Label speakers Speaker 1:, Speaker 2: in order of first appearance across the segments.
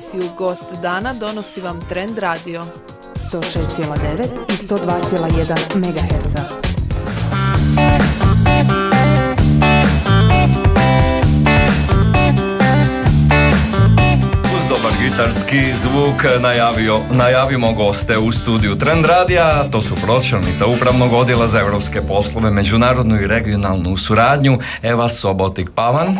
Speaker 1: Emisiju Gost dana donosi vam Trend Radio.
Speaker 2: 106,9 i 102,1 MHz.
Speaker 3: Gitarski zvuk najavio, najavimo goste u studiju Trend Radija, to su pročelnica Upravnog odjela za europske poslove, međunarodnu i regionalnu suradnju, Eva Sobotik-Pavan.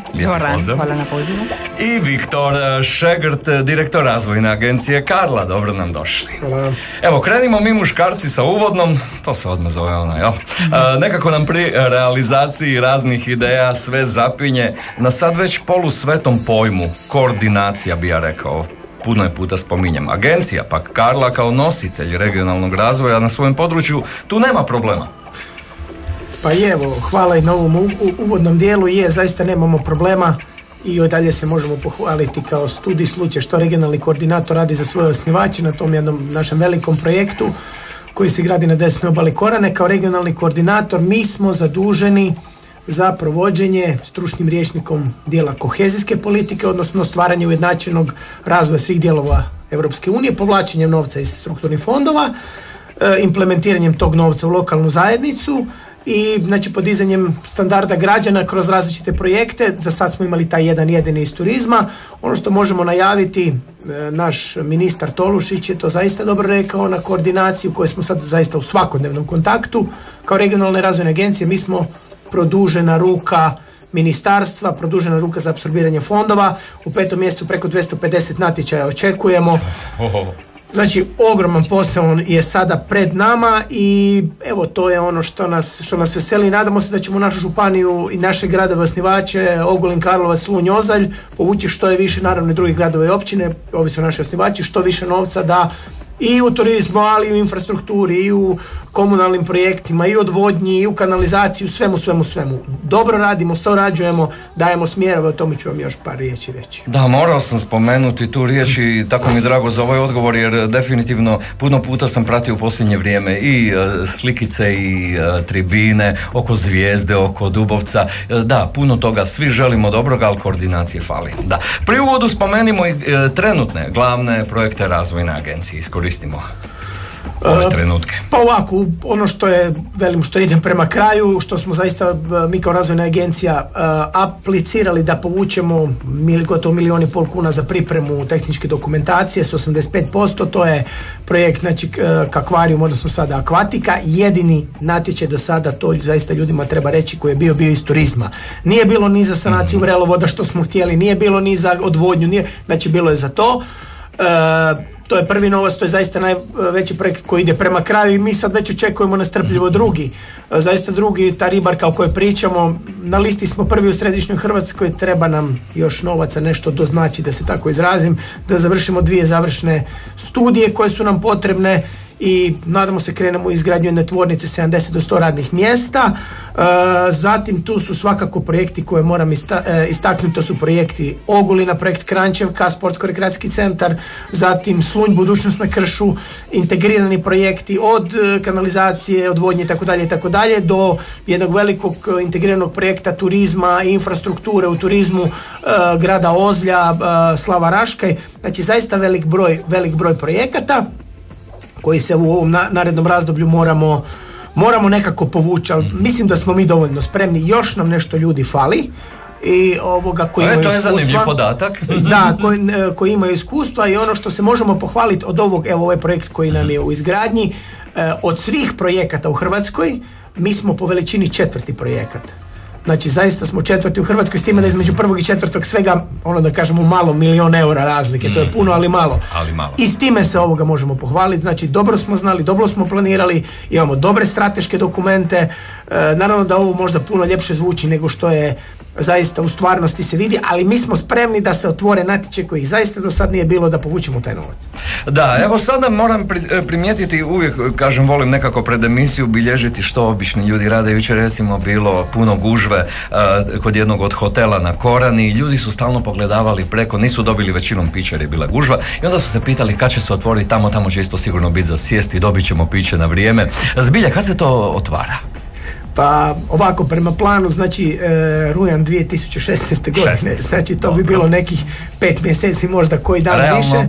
Speaker 2: hvala na pozivu.
Speaker 3: I Viktor Šegrt, direktor razvojne agencije Karla, dobro nam došli.
Speaker 4: Hvala.
Speaker 3: Evo, krenimo mi muškarci sa uvodnom, to se odmah zove ona, jel? nekako nam pri realizaciji raznih ideja sve zapinje na sad već polusvetom pojmu, koordinacija bi ja rekao kao puno je puta spominjem. Agencija, pak Karla kao nositelj regionalnog razvoja na svojem području, tu nema problema.
Speaker 4: Pa evo, hvala i na ovom uvodnom dijelu, je, zaista nemamo problema i dalje se možemo pohvaliti kao studij slučaj što regionalni koordinator radi za svoje osnivače na tom jednom našem velikom projektu koji se gradi na desnoj obali Korane. Kao regionalni koordinator mi smo zaduženi za provođenje stručnim rječnikom dijela kohezijske politike, odnosno stvaranje ujednačenog razvoja svih dijelova Europske unije, povlačenjem novca iz strukturnih fondova, e, implementiranjem tog novca u lokalnu zajednicu i znači podizanjem standarda građana kroz različite projekte. Za sad smo imali taj jedan jedini iz turizma. Ono što možemo najaviti, e, naš ministar Tolušić je to zaista dobro rekao na koordinaciju u kojoj smo sad zaista u svakodnevnom kontaktu. Kao regionalne razvojne agencije mi smo produžena ruka ministarstva, produžena ruka za apsorbiranje fondova. U petom mjesecu preko 250 natječaja očekujemo. Znači, ogroman posao je sada pred nama i evo to je ono što nas, što nas veseli. Nadamo se da ćemo našu županiju i naše gradove osnivače, Ogulin, Karlovac, Slunj, Ozalj, povući što je više, naravno i drugih gradova i općine, ovi su naši osnivači, što više novca da i u turizmu, ali i u infrastrukturi, i u komunalnim projektima, i odvodnji, i u kanalizaciji, u svemu, svemu, svemu. Dobro radimo, surađujemo, dajemo smjerove, o tome ću vam još par riječi reći.
Speaker 3: Da, morao sam spomenuti tu riječ i tako mi drago za ovaj odgovor, jer definitivno puno puta sam pratio u posljednje vrijeme i e, slikice i e, tribine oko zvijezde, oko Dubovca. E, da, puno toga, svi želimo dobroga, ali koordinacije fali. Da. Pri uvodu spomenimo i trenutne glavne projekte razvojne agencije. Iskoristimo koristimo ove e, trenutke?
Speaker 4: Pa ovako, ono što je, velim, što ide prema kraju, što smo zaista e, mi kao razvojna agencija e, aplicirali da povučemo mil, gotovo milijun i pol kuna za pripremu tehničke dokumentacije s 85%, to je projekt znači kakvarium, odnosno sada akvatika, jedini natječaj do sada, to zaista ljudima treba reći, koji je bio bio iz turizma. Nije bilo ni za sanaciju mm vrelovoda što smo htjeli, nije bilo ni za odvodnju, nije, znači bilo je za to. To je prvi novost, to je zaista najveći projekt koji ide prema kraju i mi sad već očekujemo nestrpljivo mhm. drugi. Zaista drugi, ta ribarka o kojoj pričamo, na listi smo prvi u središnjoj Hrvatskoj, treba nam još novaca, nešto doznači da se tako izrazim, da završimo dvije završne studije koje su nam potrebne i nadamo se krenemo u izgradnju jedne tvornice 70 do 100 radnih mjesta. E, zatim tu su svakako projekti koje moram ista, e, istaknuti, to su projekti Ogulina, projekt Krančevka, Sportsko-rekreacijski centar, zatim Slunj, budućnost na kršu, integrirani projekti od e, kanalizacije, odvodnje itd. dalje do jednog velikog integriranog projekta turizma i infrastrukture u turizmu grada Ozlja, Slava Raškaj, znači zaista velik broj, velik broj projekata koji se u ovom narednom razdoblju moramo moramo nekako povući, ali mislim da smo mi dovoljno spremni, još nam nešto ljudi fali i ovoga koji
Speaker 3: e,
Speaker 4: imaju
Speaker 3: to je zanimljiv podatak.
Speaker 4: da, koji, e, koji imaju iskustva i ono što se možemo pohvaliti od ovog, evo ovaj projekt koji nam je u izgradnji, e, od svih projekata u Hrvatskoj, mi smo po veličini četvrti projekat. Znači zaista smo četvrti u Hrvatskoj s time da između prvog i četvrtog svega ono da kažemo malo milion eura razlike, to je mm. puno ali malo.
Speaker 3: ali malo.
Speaker 4: I s time se ovoga možemo pohvaliti, znači dobro smo znali, dobro smo planirali, imamo dobre strateške dokumente, e, naravno da ovo možda puno ljepše zvuči nego što je zaista u stvarnosti se vidi, ali mi smo spremni da se otvore natječaj koji zaista do sad nije bilo da povučemo taj novac.
Speaker 3: Da, evo sada moram e, primijetiti, uvijek kažem volim nekako pred emisiju bilježiti što obični ljudi rade. Jučer recimo bilo puno gužve uh, kod jednog od hotela na Korani, ljudi su stalno pogledavali preko, nisu dobili većinom piće jer je bila gužva i onda su se pitali kad će se otvoriti tamo, tamo će isto sigurno biti za sjesti, dobit ćemo piće na vrijeme. Zbilja, kad se to otvara?
Speaker 4: Pa ovako, prema planu, znači e, rujan 2016. godine,
Speaker 3: 16.
Speaker 4: znači to bi bilo nekih pet mjeseci možda koji dan
Speaker 3: Realno?
Speaker 4: više.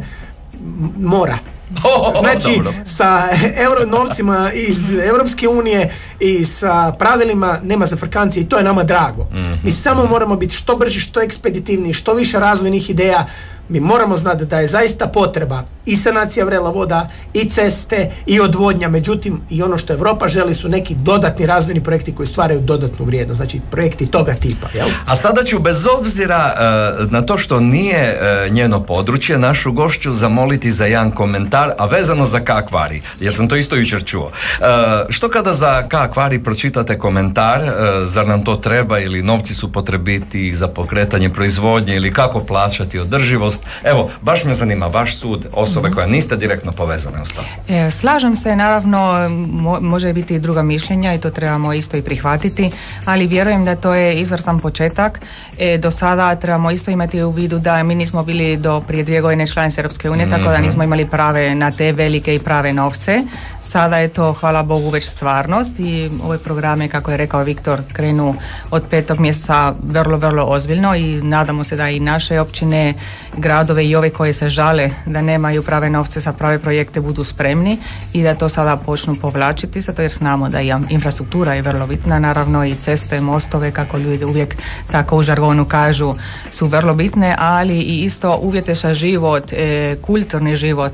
Speaker 4: Mora. Znači,
Speaker 3: dobro.
Speaker 4: sa euro novcima iz Europske unije i sa pravilima nema zafrkancije i to je nama drago.
Speaker 3: Mhm.
Speaker 4: Mi samo moramo biti što brži, što ekspeditivniji, što više razvojnih ideja. Mi moramo znati da je zaista potreba i sanacija vrela voda, i ceste, i odvodnja. Međutim, i ono što Europa želi su neki dodatni razvojni projekti koji stvaraju dodatnu vrijednost. Znači, projekti toga tipa, jel?
Speaker 3: A sada ću bez obzira e, na to što nije e, njeno područje, našu gošću zamoliti za jedan komentar, a vezano za kakvari, jer sam to isto jučer čuo. E, što kada za kakvari pročitate komentar, zar nam to treba ili novci su potrebiti za pokretanje proizvodnje ili kako plaćati održivost? Evo, baš me zanima vaš sud osobe koja niste direktno povezane uz to.
Speaker 2: E, slažem se, naravno mo- može biti i druga mišljenja i to trebamo isto i prihvatiti, ali vjerujem da to je izvrstan početak. E, do sada trebamo isto imati u vidu da mi nismo bili do prije dvije godine članice Europske unije, tako da nismo imali prave na te velike i prave novce. Sada je to, hvala Bogu, već stvarnost i ove programe, kako je rekao Viktor, krenu od petog mjeseca vrlo, vrlo ozbiljno i nadamo se da i naše općine, gradove i ove koje se žale da nemaju prave novce za prave projekte budu spremni i da to sada počnu povlačiti zato jer znamo da i am- infrastruktura je vrlo bitna, naravno i ceste, mostove, kako ljudi uvijek tako u žargonu kažu, su vrlo bitne, ali i isto uvjete za život, e, kulturni život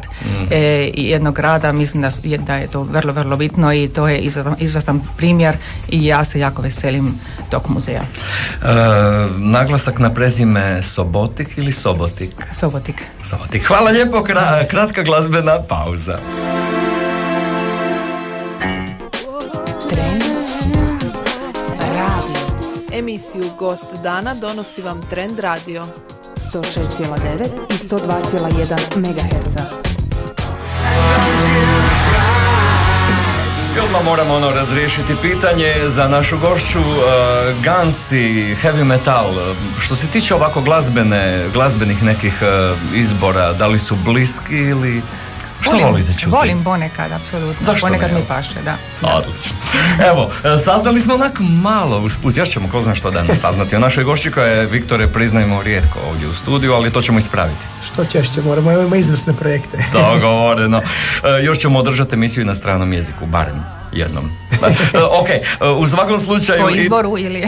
Speaker 2: e, i jednog grada, mislim da, je- da je to vrlo, vrlo bitno i to je izvrstan primjer i ja se jako veselim tog muzeja.
Speaker 3: E, naglasak na prezime Sobotik ili Sobotik?
Speaker 2: Sobotik.
Speaker 3: Sobotik. Hvala lijepo, kra- kratka glazbena pauza.
Speaker 1: Emisiju Gost dana donosi vam Trend Radio.
Speaker 2: 106,9 i 102,1 MHz.
Speaker 3: I odmah moramo ono razriješiti pitanje za našu gošću uh, Guns Heavy Metal. Što se tiče ovako glazbene, glazbenih nekih uh, izbora, da li su bliski ili... Što
Speaker 2: Volim-
Speaker 3: volite čuti?
Speaker 2: Volim ponekad, apsolutno.
Speaker 3: Zašto
Speaker 2: ponekad
Speaker 3: ne,
Speaker 2: mi paše, da.
Speaker 3: Odlično. Evo, e, saznali smo onak malo usput, još ćemo ko zna što danas saznati o našoj gošći koja je, Viktore, priznajemo rijetko ovdje u studiju, ali to ćemo ispraviti.
Speaker 4: Što češće moramo, evo ima izvrsne projekte.
Speaker 3: Dogovoreno. E, još ćemo održati emisiju i na stranom jeziku, barem jednom. E, ok, e, u svakom slučaju...
Speaker 2: Po
Speaker 3: i-
Speaker 2: izboru ili...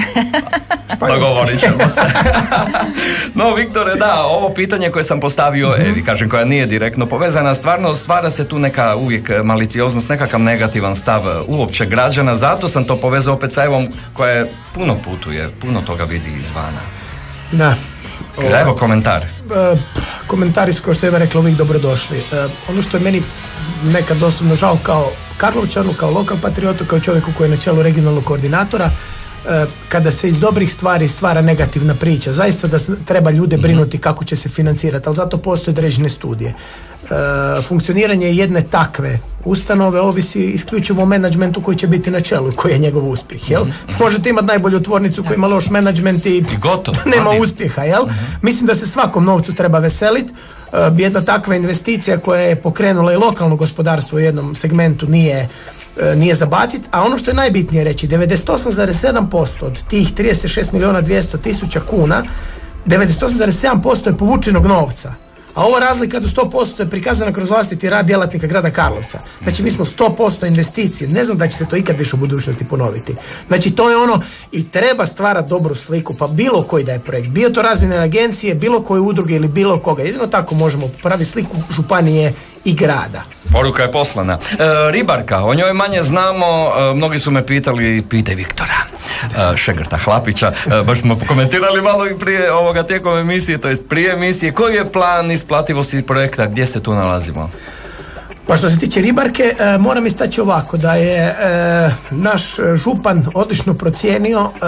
Speaker 3: Dogovorit ćemo se. no, Viktore, da, ovo pitanje koje sam postavio, evi, kažem, koja nije direktno povezana, stvarno stvara se tu neka uvijek malicioznost, nekakav negativan stav uopće građana, zato sam to povezao opet sa Evom, koja je puno putuje, puno toga vidi izvana.
Speaker 4: Da.
Speaker 3: Evo komentar.
Speaker 4: E, komentari su kao što je Eva rekla uvijek dobrodošli. E, ono što je meni nekad osobno žao kao Karlovčanu, kao lokal patriotu, kao čovjeku koji je na čelu regionalnog koordinatora, kada se iz dobrih stvari stvara negativna priča, zaista da treba ljude brinuti kako će se financirati, ali zato postoje određene studije. E, funkcioniranje jedne takve ustanove ovisi isključivo o menadžmentu koji će biti na čelu i koji je njegov uspjeh, jel? Možete imati najbolju tvornicu koja ima loš menadžment i,
Speaker 3: gotovo,
Speaker 4: nema uspjeha, jel? Mislim da se svakom novcu treba veseliti. jedna takva investicija koja je pokrenula i lokalno gospodarstvo u jednom segmentu nije e, nije zabacit, a ono što je najbitnije reći, 98,7% od tih 36 milijuna 200 tisuća kuna, 98,7% je povučenog novca. A ova razlika do 100% je prikazana kroz vlastiti rad djelatnika grada Karlovca. Znači mi smo 100% investicije. Ne znam da će se to ikad više u budućnosti ponoviti. Znači to je ono i treba stvarati dobru sliku, pa bilo koji da je projekt. Bio to razmjene agencije, bilo koje udruge ili bilo koga. Jedino tako možemo popraviti sliku županije i grada.
Speaker 3: Poruka je poslana. E, ribarka, o njoj manje znamo, e, mnogi su me pitali, pitaj Viktora, Šegrta Hlapića, baš smo komentirali malo i prije ovoga tijekom emisije, to jest prije emisije, koji je plan isplativosti projekta, gdje se tu nalazimo?
Speaker 4: Pa što se tiče ribarke, e, moram istaći ovako, da je e, naš župan odlično procijenio e,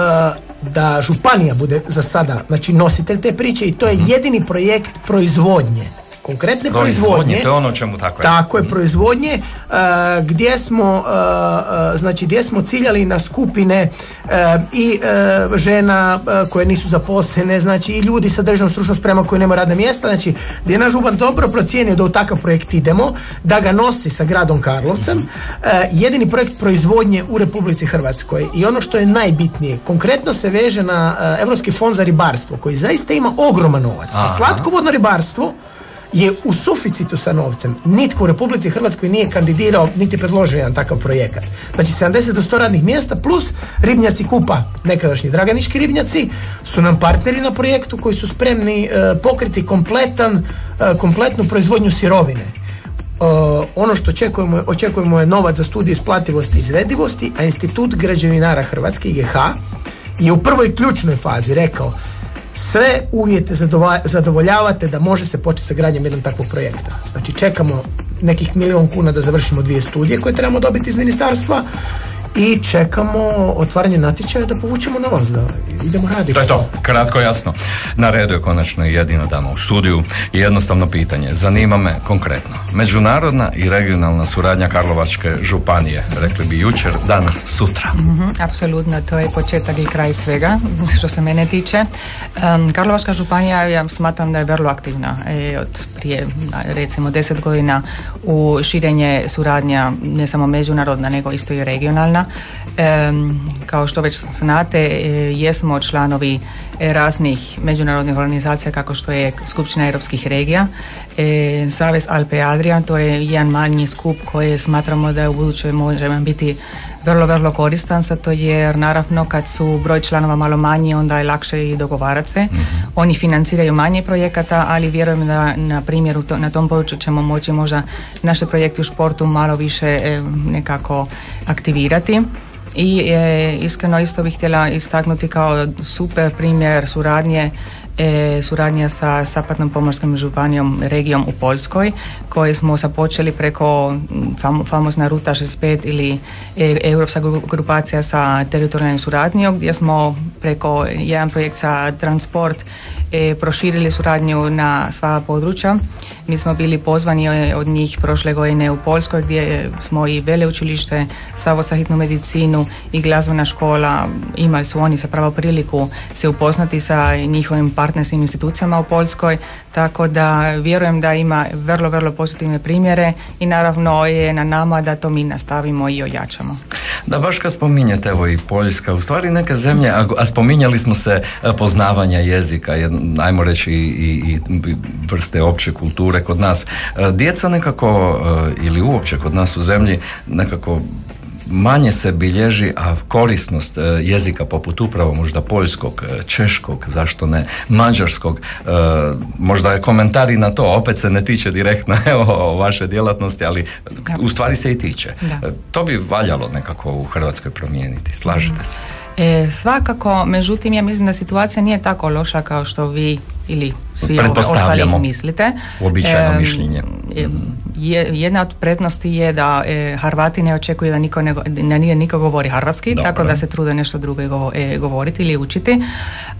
Speaker 4: da županija bude za sada znači nositelj te priče i to je jedini projekt proizvodnje konkretne Proizvodnje,
Speaker 3: to je ono čemu tako je.
Speaker 4: Tako je, proizvodnje e, gdje smo e, e, znači gdje smo ciljali na skupine i žena koje nisu zaposlene, znači i ljudi sa državnom stručnom spremom koji nema radna mjesta, znači gdje je naš župan dobro procijenio da u takav projekt idemo, da ga nosi sa gradom Karlovcem. Jedini projekt proizvodnje u Republici Hrvatskoj i ono što je najbitnije, konkretno se veže na Europski fond za ribarstvo koji zaista ima ogroman novac. A slatkovodno ribarstvo je u suficitu sa novcem. Nitko u Republici Hrvatskoj nije kandidirao niti predložio jedan takav projekat. Znači 70 do 100 radnih mjesta plus ribnjaci Kupa, nekadašnji draganiški ribnjaci, su nam partneri na projektu koji su spremni e, pokriti kompletan, e, kompletnu proizvodnju sirovine. E, ono što očekujemo, očekujemo je novac za studiju isplativosti i izvedivosti, a Institut građevinara Hrvatske, IGH, je u prvoj ključnoj fazi rekao sve uvjete zadovoljavate da može se početi sa gradnjom jednog takvog projekta. Znači čekamo nekih milion kuna da završimo dvije studije koje trebamo dobiti iz ministarstva i čekamo otvaranje natječaja da povučemo novac, da idemo raditi.
Speaker 3: To je to, kratko jasno. Na redu je konačno i jedina dama u studiju i jednostavno pitanje. Zanima me konkretno. Međunarodna i regionalna suradnja Karlovačke županije, rekli bi jučer, danas, sutra.
Speaker 2: mm apsolutno, to je početak i kraj svega, što se mene tiče. Um, Karlovačka županija, ja smatram da je vrlo aktivna e, od prije, recimo, deset godina u širenje suradnja, ne samo međunarodna, nego isto i regionalna kao što već znate, e, jesmo članovi raznih međunarodnih organizacija kako što je Skupština europskih regija, e, Savez Alpe Adria, to je jedan manji skup koji smatramo da u budućoj može biti vrlo, vrlo koristan to jer naravno kad su broj članova malo manji onda je lakše i dogovarati se. Mhm. Oni financiraju manje projekata, ali vjerujem da na primjeru to, na tom području ćemo moći možda naše projekte u športu malo više e, nekako aktivirati. I e, iskreno isto bih htjela istaknuti kao super primjer suradnje e, suradnja sa Zapadnom pomorskom županijom regijom u Poljskoj koje smo započeli preko fam, famozna ruta 65 ili e, europska grupacija sa teritorijalnom suradnjom gdje smo preko jedan projekt za transport e, proširili suradnju na sva područja. Mi smo bili pozvani od njih prošle godine u Poljskoj gdje smo i veleučilište, Savo za hitnu medicinu i glazbena škola. Imali su oni zapravo priliku se upoznati sa njihovim partnerskim institucijama u Poljskoj, tako da vjerujem da ima vrlo, vrlo pozitivne primjere i naravno je na nama da to mi nastavimo i ojačamo.
Speaker 3: Da, baš kad spominjete evo i Poljska, u stvari neke zemlje, a, spominjali smo se e, poznavanja jezika, ajmo reći i, i vrste opće kulture kod nas. E, djeca nekako, e, ili uopće kod nas u zemlji, nekako manje se bilježi, a korisnost e, jezika poput upravo možda poljskog, češkog, zašto ne, mađarskog, možda je komentari na to, opet se ne tiče direktno evo, vaše djelatnosti, ali u stvari se i tiče. To bi valjalo nekako u Hrvatskoj promijeniti, slažete se?
Speaker 2: E, svakako, međutim, ja mislim da situacija nije tako loša kao što vi ili svi ostali mislite.
Speaker 3: Uobičajeno mišljenje.
Speaker 2: jedna od prednosti je da e, Hrvati ne očekuju da niko, ne, da nije niko govori hrvatski, tako da se trude nešto drugo e, govoriti ili učiti.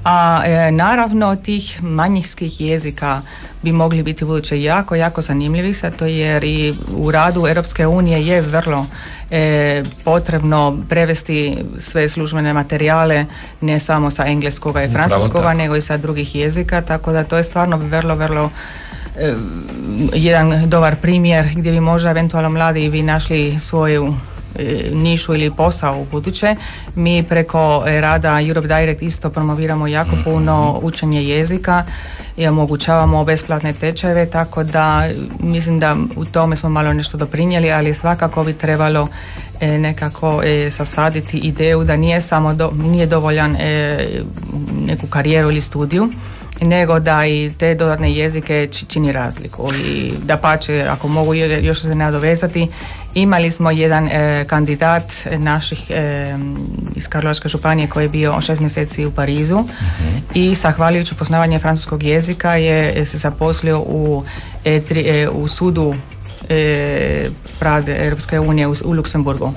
Speaker 2: A e, naravno tih manjinskih jezika bi mogli biti buduće jako, jako zanimljivi to jer i u radu Europske unije je vrlo e, potrebno prevesti sve službene materijale ne samo sa engleskoga i francuskoga nego i sa drugih jezika tako da to je stvarno vrlo, vrlo e, jedan dobar primjer gdje bi možda eventualno mladi vi našli svoju nišu ili posao u buduće. Mi preko rada Europe Direct isto promoviramo jako puno učenje jezika i omogućavamo besplatne tečajeve, tako da mislim da u tome smo malo nešto doprinijeli, ali svakako bi trebalo e, nekako e, sasaditi ideju da nije samo do, nije dovoljan e, neku karijeru ili studiju, nego da i te dodatne jezike čini razliku. I da pače ako mogu još se nadovezati imali smo jedan e, kandidat naših e, iz Karlovačke županije koji je bio šest mjeseci u Parizu. Mhm. i zahvaljujući poznavanje francuskog jezika je se zaposlio u, e, u sudu e, Prade Europske unije u, u Luksemburgu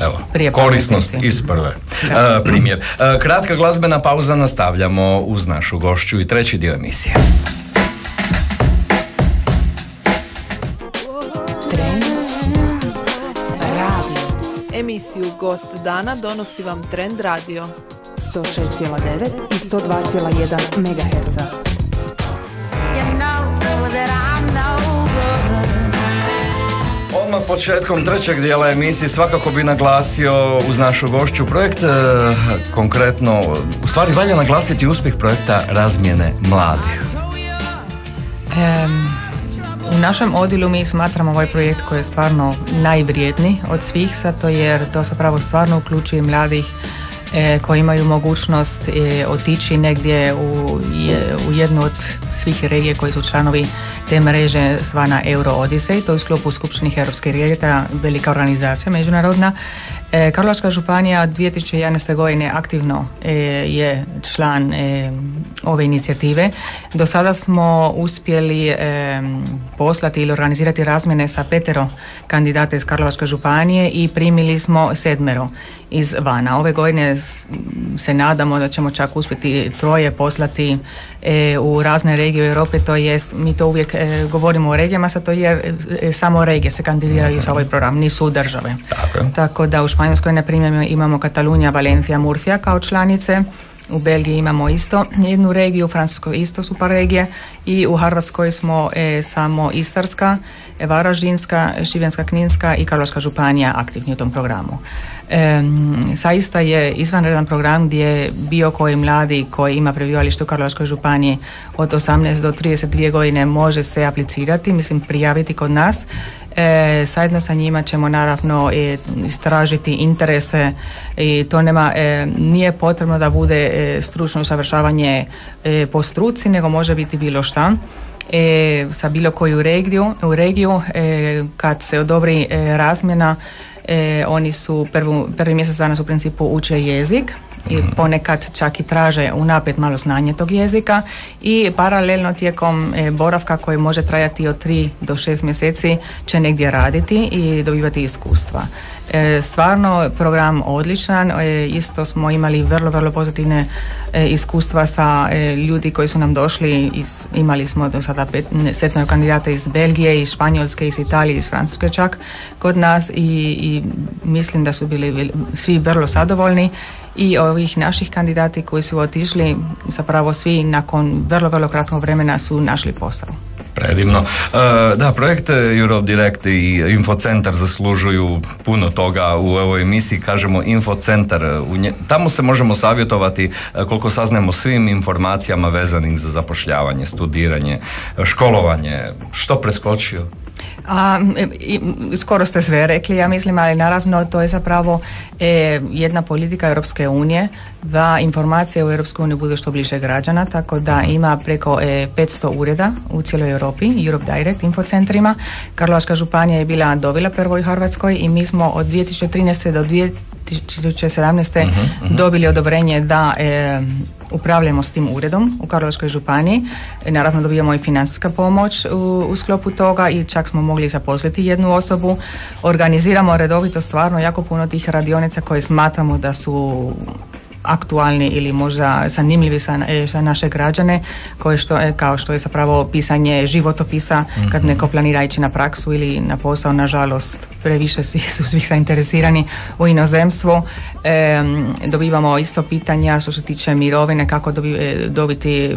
Speaker 3: Evo, Prije korisnost isprve. E, primjer. E, kratka glazbena pauza nastavljamo uz našu gošću i treći dio emisije.
Speaker 1: Emisiju Gost dana donosi vam Trend Radio.
Speaker 5: 106,9 i 102,1 MHz.
Speaker 3: You know početkom trećeg dijela emisije svakako bi naglasio uz našu gošću projekt, e, konkretno, u stvari valja naglasiti uspjeh projekta razmjene mladih.
Speaker 2: u našem odjelu mi smatramo ovaj projekt koji je stvarno najvrijedniji od svih, zato jer to zapravo stvarno uključuje mladih e, koji imaju mogućnost e, otići negdje u, u jednu od svih regije koji su članovi te mreže zvana Euro Odyssey, to je u sklopu Skupštini Europske regije, ta velika organizacija međunarodna. E, Karlovačka županija 2011. godine aktivno e, je član e, ove inicijative. Do sada smo uspjeli e, poslati ili organizirati razmjene sa petero kandidata iz Karlovačke županije i primili smo sedmero iz vana. Ove godine se nadamo da ćemo čak uspjeti troje poslati e, u razne regije u Europi, to jest, mi to uvijek e, govorimo o regijama, sad to jer e, samo regije se kandidiraju za ovaj program, nisu države.
Speaker 3: Tako,
Speaker 2: Tako da u Španjolskoj, na primjer, imamo Katalunija, Valencija, Murcia kao članice, u Belgiji imamo isto jednu regiju, u Francuskoj isto su par regije i u Hrvatskoj smo e, samo Istarska, Varaždinska, Šibenska, Kninska i Karlovačka županija aktivni u tom programu. E, saista je izvanredan program gdje bio koji mladi koji ima prebivalište u Karlovačkoj županiji od 18 do 32 godine može se aplicirati, mislim prijaviti kod nas E, zajedno sa njima ćemo naravno e, istražiti interese i to nema, e, nije potrebno da bude e, stručno usavršavanje e, po struci, nego može biti bilo šta. E, sa bilo koju regiju, u regiju kad se odobri razmjena oni su prvi mjesec danas u principu uče jezik i mhm. ponekad čak i traže unaprijed malo znanje tog jezika i paralelno tijekom e, boravka koji može trajati od 3 do 6 mjeseci će negdje raditi i dobivati iskustva. E, stvarno program odličan, e, isto smo imali vrlo, vrlo pozitivne iskustva sa ljudi koji su nam došli, iz, imali smo do sada setno kandidata iz Belgije, iz Španjolske, iz Italije, iz Francuske čak kod nas i, i mislim da su bili svi vrlo zadovoljni i ovih naših kandidati koji su otišli, zapravo svi nakon vrlo, vrlo kratkog vremena su našli posao.
Speaker 3: Predivno. E, da, projekt Europe Direct i Infocentar zaslužuju puno toga u ovoj emisiji, kažemo Infocentar. Tamo se možemo savjetovati e, koliko saznemo svim informacijama vezanim za zapošljavanje, studiranje, školovanje. Što preskočio?
Speaker 2: A, i, skoro ste sve rekli, ja mislim, ali naravno to je zapravo e, jedna politika Europske unije da informacije u Europskoj uniji budu što bliže građana, tako da ima preko e, 500 ureda u cijeloj Europi, Europe Direct infocentrima. Karlovačka županija je bila dovila prvo u Hrvatskoj i mi smo od 2013. do 2017. Uh-huh, uh-huh. dobili odobrenje da e, upravljamo s tim uredom u Karlovačkoj županiji. Naravno dobijamo i financijska pomoć u, u sklopu toga i čak smo mogli zaposliti jednu osobu. Organiziramo redovito stvarno jako puno tih radionica koje smatramo da su aktualni ili možda zanimljivi za, e, za naše građane koje što, je, kao što je zapravo pisanje životopisa kad mhm. neko planira ići na praksu ili na posao nažalost previše svi su svi zainteresirani u inozemstvu e, dobivamo isto pitanja što se tiče mirovine kako dobi, e, dobiti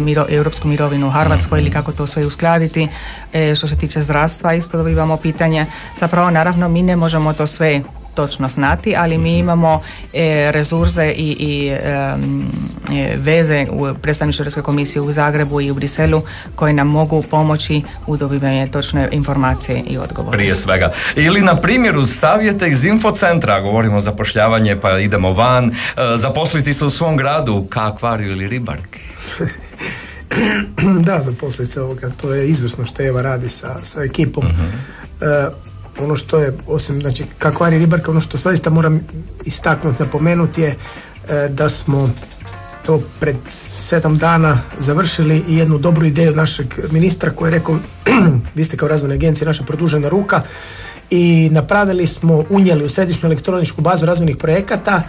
Speaker 2: miro, europsku mirovinu u Hrvatskoj ili mhm. kako to sve uskladiti e, što se tiče zdravstva isto dobivamo pitanje zapravo naravno mi ne možemo to sve točno znati, ali mi imamo e, resurse i, i e, veze u predstavničkoj komisiji u Zagrebu i u Briselu koje nam mogu pomoći u dobivanju točne informacije i odgovore.
Speaker 3: Prije svega. Ili na primjeru savjete iz infocentra, govorimo o zapošljavanje pa idemo van, e, zaposliti se u svom gradu ka akvariju ili ribarki.
Speaker 4: da, zaposliti se ovoga, to je izvrsno što Eva radi sa, sa ekipom. uh ono što je, osim znači kakvari ribarka, ono što zaista moram istaknuti, napomenuti je e, da smo to pred sedam dana završili i jednu dobru ideju našeg ministra koji je rekao vi ste kao razvojna agencija naša produžena ruka i napravili smo, unijeli u središnju elektroničku bazu razvojnih projekata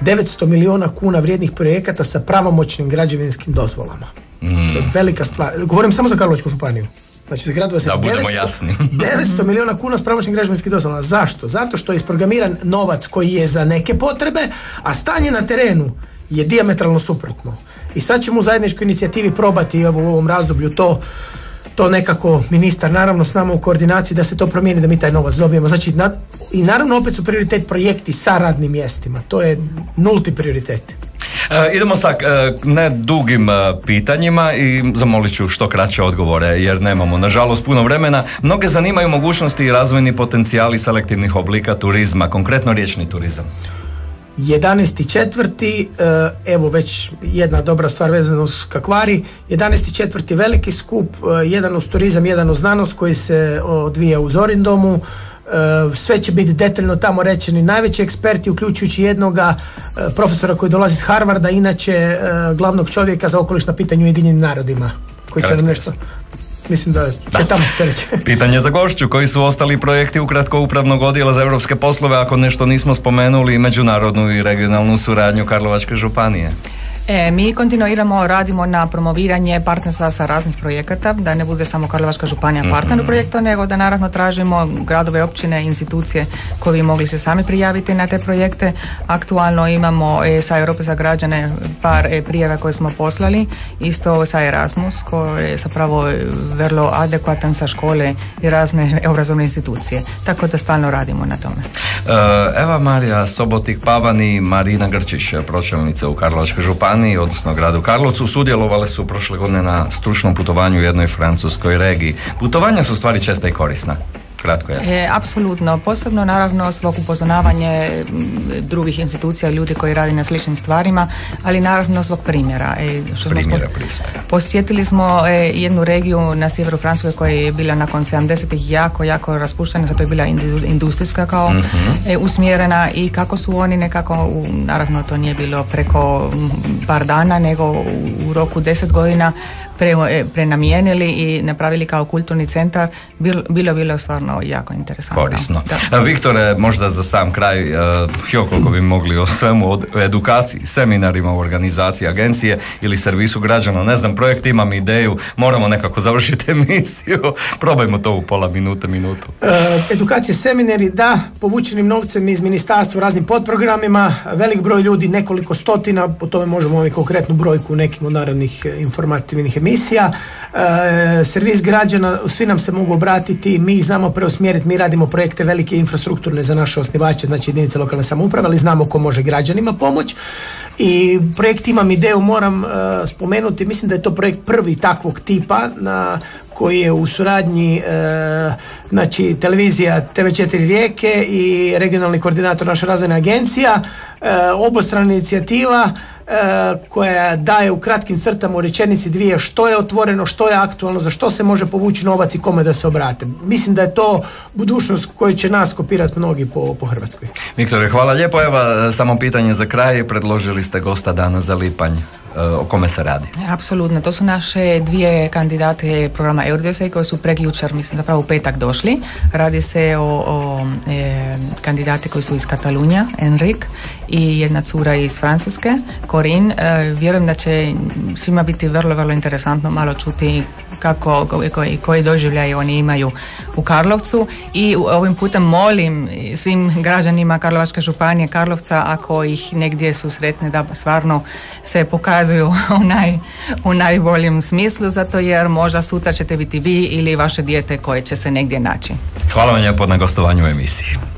Speaker 4: 900 milijuna kuna vrijednih projekata sa pravomoćnim građevinskim dozvolama. Mm. To je velika stvar. Govorim samo za Karlovačku županiju. Znači za grad
Speaker 3: Da budemo
Speaker 4: 900
Speaker 3: jasni.
Speaker 4: 900 milijuna kuna s pravomoćnim građevinskim dozvolama. Zašto? Zato što je isprogramiran novac koji je za neke potrebe, a stanje na terenu je diametralno suprotno. I sad ćemo u zajedničkoj inicijativi probati evo, u ovom razdoblju to to nekako ministar naravno s nama u koordinaciji da se to promijeni da mi taj novac dobijemo. Znači na- i naravno opet su prioritet projekti sa radnim mjestima. To je nulti prioritet.
Speaker 3: E, idemo sa e, ne dugim e, pitanjima i zamolit ću što kraće odgovore jer nemamo nažalost puno vremena. Mnoge zanimaju mogućnosti i razvojni potencijali selektivnih oblika turizma, konkretno riječni turizam.
Speaker 4: 11.4. eh, evo već jedna dobra stvar vezana uz kakvari. 11.4. veliki skup, eh, jedan uz turizam, jedan uz znanost koji se odvija u Zorindomu. Eh, Sve će biti detaljno tamo rečeni najveći eksperti, uključujući jednoga eh, profesora koji dolazi iz Harvarda, inače eh, glavnog čovjeka za okoliš na pitanju Ujedinjenim narodima, koji će nam nešto... Mislim da će tamo sve reći.
Speaker 3: Pitanje za gošću, koji su ostali projekti ukratko upravnog odjela za europske poslove ako nešto nismo spomenuli međunarodnu i regionalnu suradnju Karlovačke županije?
Speaker 2: E, mi kontinuiramo, radimo na promoviranje partnerstva sa raznih projekata, da ne bude samo Karlovačka županija partner u projektu, nego da naravno tražimo gradove, općine, institucije koji bi mogli se sami prijaviti na te projekte. Aktualno imamo e, sa Europe za građane par e, prijava koje smo poslali, isto sa Erasmus koji je zapravo vrlo adekvatan sa škole i razne obrazovne institucije. Tako da stalno radimo na tome.
Speaker 3: E, Eva Marija Sobotik Pavani, Marina Grčić, pročelnica u Karlovačkoj županiji, odnosno gradu Karlovcu, sudjelovale su prošle godine na stručnom putovanju u jednoj francuskoj regiji. Putovanja su stvari česta i korisna. Kratko jasno.
Speaker 2: E, apsolutno, posebno naravno zbog upoznavanje drugih institucija, ljudi koji radi na sličnim stvarima, ali naravno zbog primjera. E, što smo
Speaker 3: Primjera prisvaja.
Speaker 2: Posjetili smo e, jednu regiju na sjeveru Francuske koja je bila nakon 70-ih jako, jako raspuštena, zato je bila indu- industrijska kao e, usmjerena i kako su oni nekako, u, naravno to nije bilo preko par dana, nego u, u roku deset godina pre, e, prenamijenili i napravili kao kulturni centar, bilo, bilo, bilo stvarno jako interesantno.
Speaker 3: Korisno.
Speaker 2: Da.
Speaker 3: E, Viktore, možda za sam kraj, jo, koliko bi mogli o svemu, od o edukaciji, seminarima u organizaciji agencije ili servisu građana, ne znam, projekt imam ideju, moramo nekako završiti emisiju, probajmo to u pola minute, minutu.
Speaker 4: E, edukacije seminari, da, povučenim novcem iz ministarstva u raznim podprogramima, velik broj ljudi, nekoliko stotina, po tome možemo ovaj konkretnu brojku u nekim od naravnih informativnih emisija. E, servis građana, svi nam se mogu obratiti, mi znamo preusmjeriti, mi radimo projekte velike infrastrukturne za naše osnivače, znači jedinice lokalne samouprave, ali znamo ko može građanima pomoć. I projekt imam ideju, moram e, spomenuti, mislim da je to projekt prvi takvog tipa na koji je u suradnji e, znači televizija TV4 Rijeke i regionalni koordinator naša razvojna agencija e, obostrana inicijativa koja daje u kratkim crtama u rečenici dvije što je otvoreno, što je aktualno, za što se može povući novac i kome da se obrate. Mislim da je to budućnost koju će nas kopirati mnogi po, po Hrvatskoj.
Speaker 3: Viktore, hvala lijepo. Evo, samo pitanje za kraj. Predložili ste gosta dana za lipanj. E, O kome se radi?
Speaker 2: Apsolutno, to su naše dvije kandidate programa Eurodiosa koje su prekjučer, mislim zapravo u petak došli. Radi se o, o e, kandidati koji su iz Katalunja, Enrik i jedna cura iz Francuske, Corinne. E, vjerujem da će svima biti vrlo, vrlo interesantno malo čuti kako, koji, koji doživljaj oni imaju u Karlovcu i ovim putem molim svim građanima Karlovačke županije Karlovca ako ih negdje su sretni da stvarno se pokazuju u, naj, u najboljem smislu zato jer možda sutra ćete biti vi ili vaše dijete koje će se negdje naći.
Speaker 3: Hvala vam lijepo na gostovanju u emisiji.